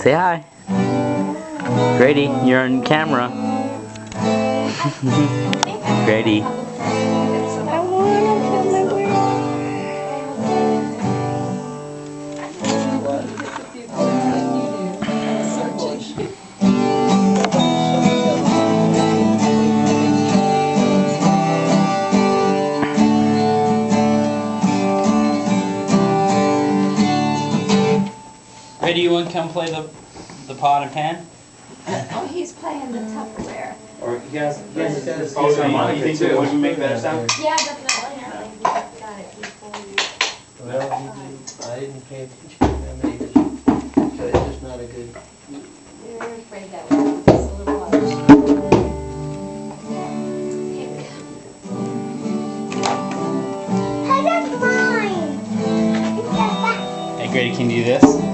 Say hi. Grady, you're on camera. Grady. Grady, you want to come play the the pot and pan? Oh, he's playing the Tupperware. Or oh, you guys, you guys just also harmonica you think that would make better sound? Yeah, definitely. Got it before you. Well, uh, I didn't pay attention to them either. So it's just not a good. We were afraid that was just a little water. Pink. Hey, that's. Hey, Grady, can you do this?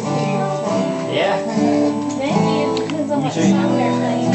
Yeah. Maybe it depends on what show you. song playing.